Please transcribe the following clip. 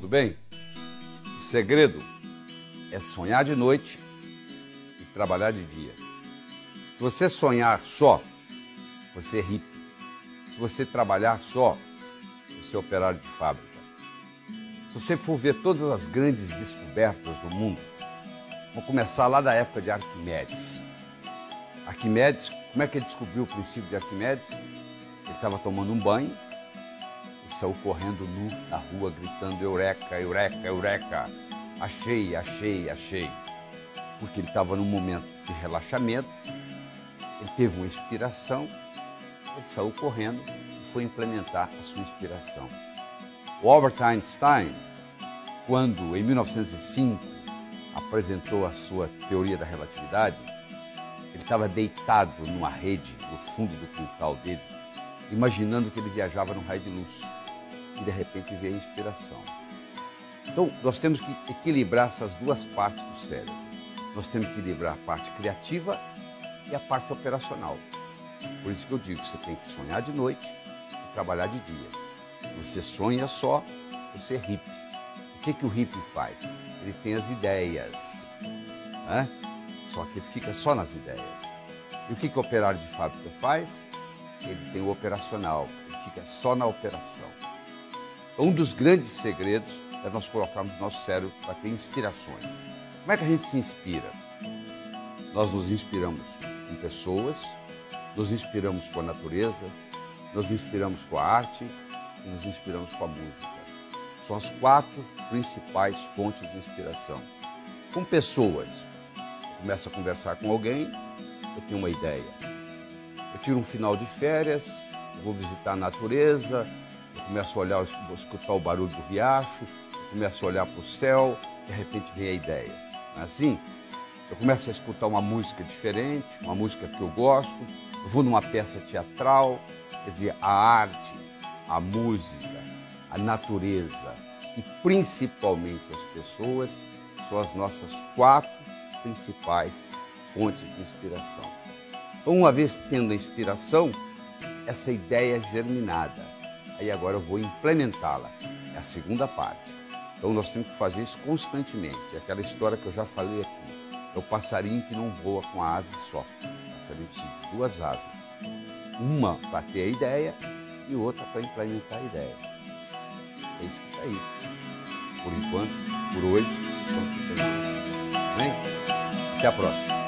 Tudo bem? O segredo é sonhar de noite e trabalhar de dia. Se você sonhar só, você é hippie. Se você trabalhar só, você é operário de fábrica. Se você for ver todas as grandes descobertas do mundo, vou começar lá da época de Arquimedes. Arquimedes, como é que ele descobriu o princípio de Arquimedes? Ele estava tomando um banho saiu correndo nu na rua, gritando: Eureka, Eureka, Eureka! Achei, achei, achei. Porque ele estava num momento de relaxamento, ele teve uma inspiração, ele saiu correndo e foi implementar a sua inspiração. O Albert Einstein, quando em 1905 apresentou a sua teoria da relatividade, ele estava deitado numa rede no fundo do quintal dele, imaginando que ele viajava num raio de luz. E de repente veio a inspiração. Então, nós temos que equilibrar essas duas partes do cérebro. Nós temos que equilibrar a parte criativa e a parte operacional. Por isso que eu digo, você tem que sonhar de noite e trabalhar de dia. Você sonha só, você é hippie. O que, que o hippie faz? Ele tem as ideias. Né? Só que ele fica só nas ideias. E o que, que o operário de fábrica faz? Ele tem o operacional, ele fica só na operação. Um dos grandes segredos é nós colocarmos no nosso cérebro para ter inspirações. Como é que a gente se inspira? Nós nos inspiramos em pessoas, nos inspiramos com a natureza, nos inspiramos com a arte e nos inspiramos com a música. São as quatro principais fontes de inspiração. Com pessoas, começo a conversar com alguém, eu tenho uma ideia. Eu tiro um final de férias, eu vou visitar a natureza, eu começo a olhar, escutar o barulho do riacho, começo a olhar para o céu, de repente vem a ideia. Assim? Eu começo a escutar uma música diferente, uma música que eu gosto, eu vou numa peça teatral, quer dizer, a arte, a música, a natureza e principalmente as pessoas são as nossas quatro principais fontes de inspiração. Então, uma vez tendo a inspiração, essa ideia é germinada. Aí agora eu vou implementá-la. É a segunda parte. Então nós temos que fazer isso constantemente. É aquela história que eu já falei aqui. É o passarinho que não voa com a asa só. O passarinho precisa de duas asas. Uma para ter a ideia e outra para implementar a ideia. É isso que está aí. Por enquanto, por hoje. Vem? Até a próxima.